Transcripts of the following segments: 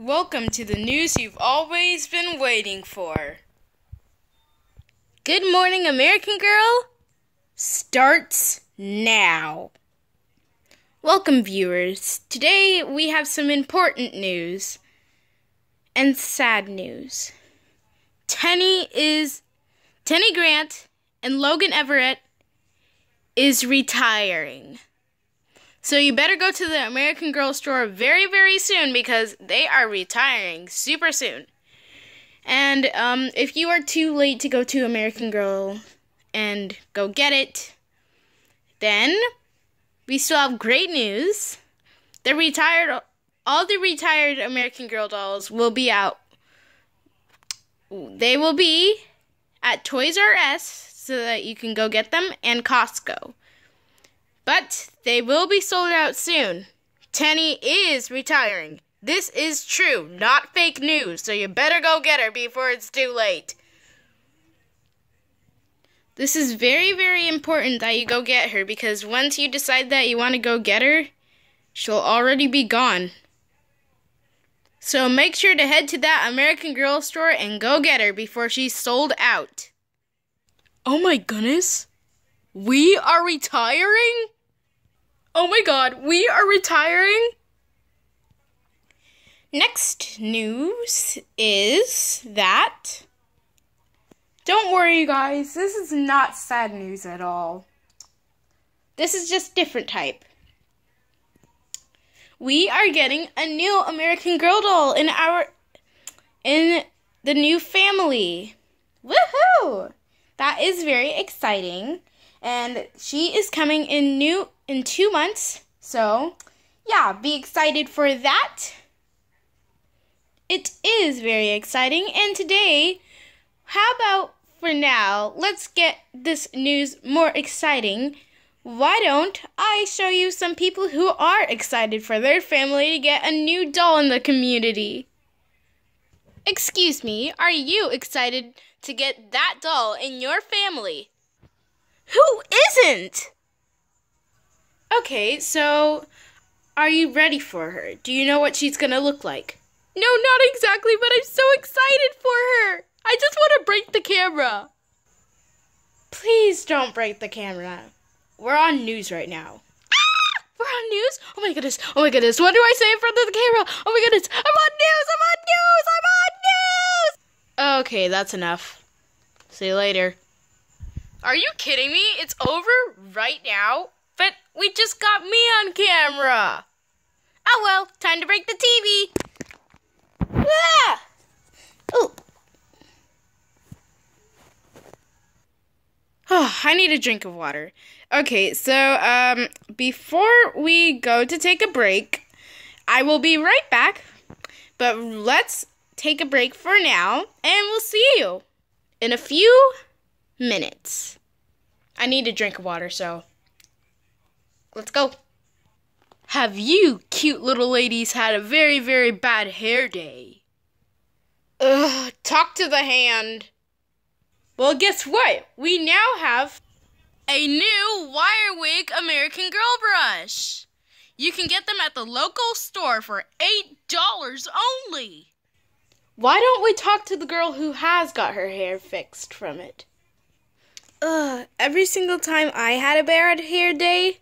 Welcome to the news you've always been waiting for. Good Morning American Girl starts now. Welcome, viewers. Today we have some important news and sad news. Tenney is Tenney Grant and Logan Everly is retiring. So you better go to the American Girl store very, very soon because they are retiring super soon. And um, if you are too late to go to American Girl and go get it, then we still have great news. The retired, all the retired American Girl dolls will be out. They will be at Toys R Us so that you can go get them and Costco. But they will be sold out soon. Tenney is retiring. This is true, not fake news, so you better go get her before it's too late. This is very, very important that you go get her because once you decide that you want to go get her, she'll already be gone. So make sure to head to that American Girl store and go get her before she's sold out. Oh my goodness. We are retiring? Oh my god, we are retiring? Next news is that. Don't worry, you guys, this is not sad news at all. This is just different type. We are getting a new American Girl doll in our in the new family. Woohoo! That is very exciting. And she is coming in new in two months. So, yeah, be excited for that. It is very exciting. And today, how about for now, let's get this news more exciting. Why don't I show you some people who are excited for their family to get a new doll in the community? Excuse me, are you excited to get that doll in your family? Who isn't? Okay, so are you ready for her? Do you know what she's gonna look like? No, not exactly, but I'm so excited for her. I just want to break the camera. Please don't break the camera. We're on news right now. Ah! We're on news? Oh my goodness. Oh my goodness. What do I say in front of the camera? Oh my goodness. I'm on news. I'm on news. I'm on news. Okay, that's enough. See you later. Are you kidding me? It's over right now? We just got me on camera. Oh well, time to break the TV. Ah! Oh, I need a drink of water. Okay, so um before we go to take a break, I will be right back. But let's take a break for now and we'll see you in a few minutes. I need a drink of water, so let's go. Have you, cute little ladies, had a very, very bad hair day? Ugh, talk to the hand. Well, guess what? We now have a new Wire Wig American Girl brush. You can get them at the local store for $8 only. Why don't we talk to the girl who has got her hair fixed from it? Ugh, every single time I had a bad hair day,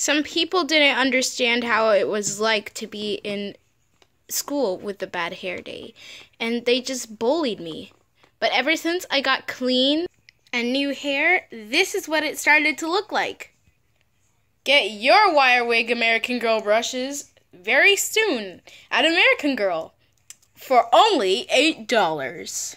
some people didn't understand how it was like to be in school with a bad hair day, and they just bullied me. But ever since I got clean and new hair, this is what it started to look like. Get your wire wig American Girl brushes very soon at American Girl for only $8.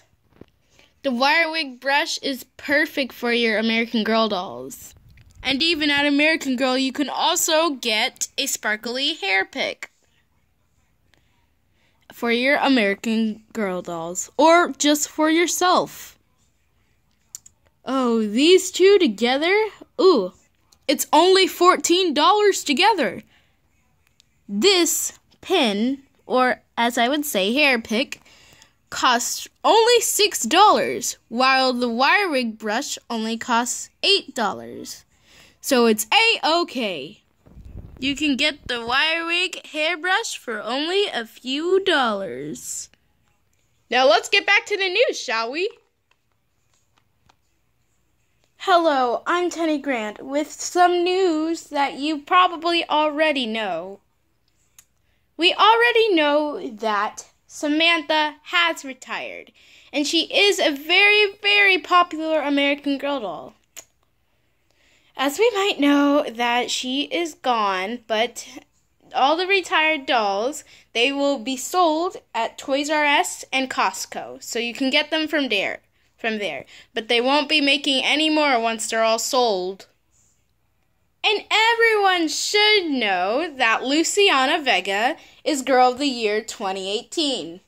The wire wig brush is perfect for your American Girl dolls. And even at American Girl, you can also get a sparkly hair pick for your American Girl dolls or just for yourself. Oh, these two together? Ooh, it's only $14 together. This pin, or as I would say, hair pick, costs only $6, while the wire wig brush only costs $8. So it's A OK. you can get the wire wig hairbrush for only a few dollars. Now let's get back to the news, shall we? Hello, I'm Tenney Grant with some news that you probably already know. We already know that Samantha has retired, and she is a very, very popular American Girl doll. As we might know that she is gone, but all the retired dolls, they will be sold at Toys R Us and Costco, so you can get them from there from there, but they won't be making any more once they're all sold. And everyone should know that Luciana Vega is Girl of the Year 2018.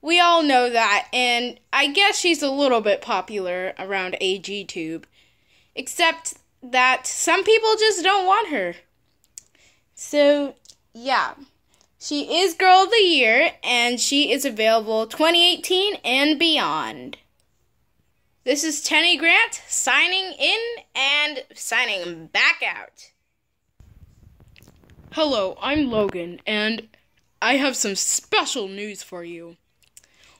We all know that, and I guess she's a little bit popular around AGTube. Except that some people just don't want her. So, yeah. She is Girl of the Year, and she is available 2018 and beyond. This is Tenney Grant signing in and signing back out. Hello, I'm Logan, and I have some special news for you.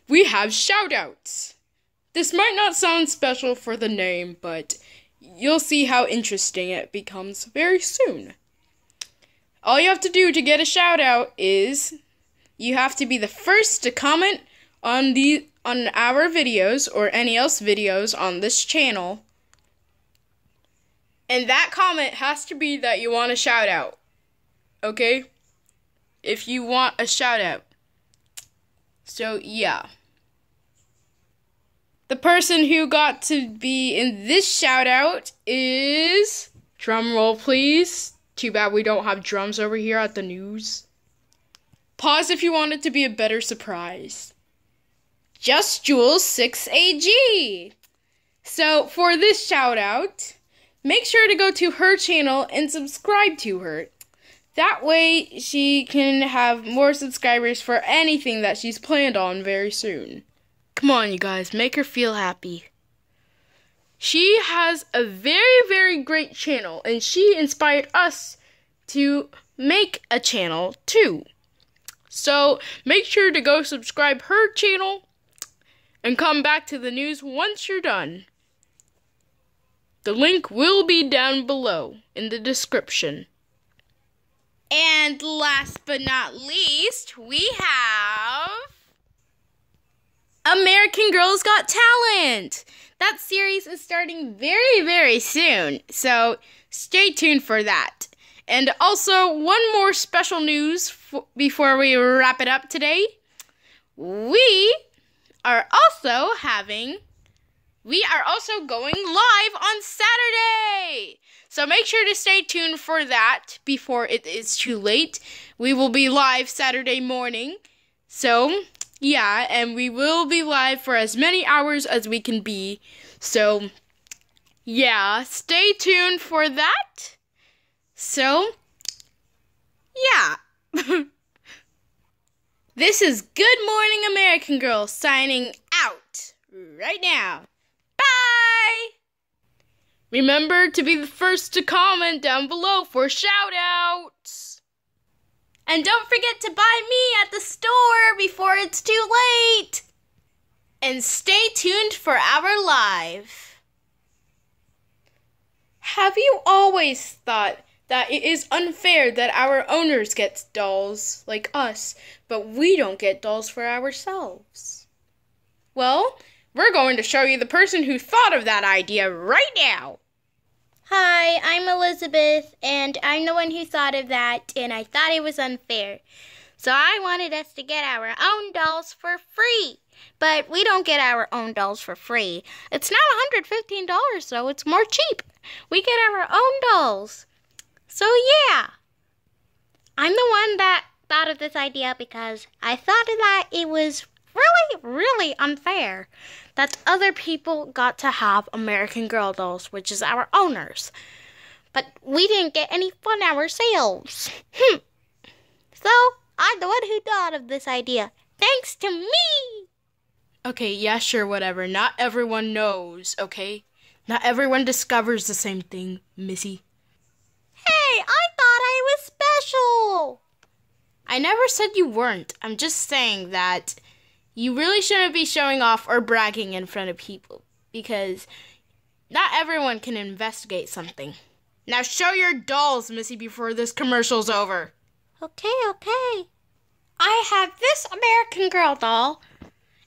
We have shoutouts. This might not sound special for the name, but you'll see how interesting it becomes very soon. All you have to do to get a shoutout is you have to be the first to comment on the on our videos or any else videos on this channel. And that comment has to be that you want a shout out. Okay? If you want a shout out. So, yeah. The person who got to be in this shout out is. Drum roll, please. Too bad we don't have drums over here at the news. Pause if you want it to be a better surprise. Just Jules 6AG. So for this shout out, make sure to go to her channel and subscribe to her. That way she can have more subscribers for anything that she's planned on very soon. Come on, you guys, make her feel happy. She has a very, very great channel, and she inspired us to make a channel too. So make sure to go subscribe her channel and come back to the news once you're done. The link will be down below in the description. And last but not least, we have American Girls Got Talent. That series is starting very, very soon, so stay tuned for that. And also, one more special news before we wrap it up today. We are also having we are also going live on Saturday. So make sure to stay tuned for that before it is too late. We will be live Saturday morning. So, yeah, and we will be live for as many hours as we can be. So, yeah, stay tuned for that. So, yeah. This is Good Morning American Girl signing out right now. Bye! Remember to be the first to comment down below for shoutouts. And don't forget to buy me at the store it's too late. And stay tuned for our live. Have you always thought that it is unfair that our owners get dolls like us, but we don't get dolls for ourselves. Well, we're going to show you the person who thought of that idea right now. Hi, I'm Elizabeth, and I'm the one who thought of that, and I thought it was unfair. So I wanted us to get our own dolls for free. But we don't get our own dolls for free. It's not $115, so it's more cheap. We get our own dolls. So, yeah, I'm the one that thought of this idea because I thought that it was really, really unfair that other people got to have American Girl dolls, which is our owners. But we didn't get any fun ourselves. Hmm. So, I'm the one who thought of this idea. Thanks to me! Okay, yeah, sure, whatever. Not everyone knows, okay? Not everyone discovers the same thing, Missy. Hey! I thought I was special. I never said you weren't. I'm just saying that you really shouldn't be showing off or bragging in front of people because not everyone can investigate something. Now show your dolls, Missy, before this commercial's over. Okay, okay. I have this American Girl doll,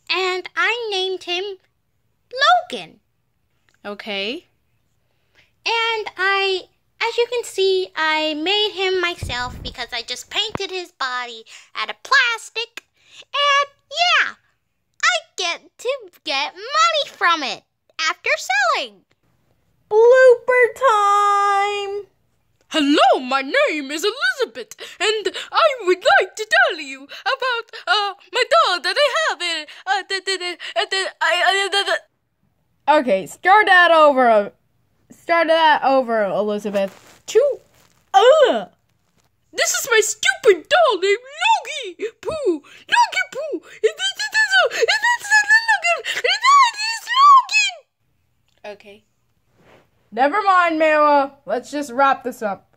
and I named him Logan. Okay. And I, as you can see, I made him myself because I just painted his body out of plastic. And yeah, I get to get money from it after selling. Blooper time! Hello, my name is Elizabeth, and I would like to tell you about uh my doll that I have. It, uh, uh, I, uh, Okay, start that over. Start that over, Elizabeth. Two. Uh. This is my stupid doll named Logie Poo. Logie Poo. Okay. Never mind, Mela. Let's just wrap this up.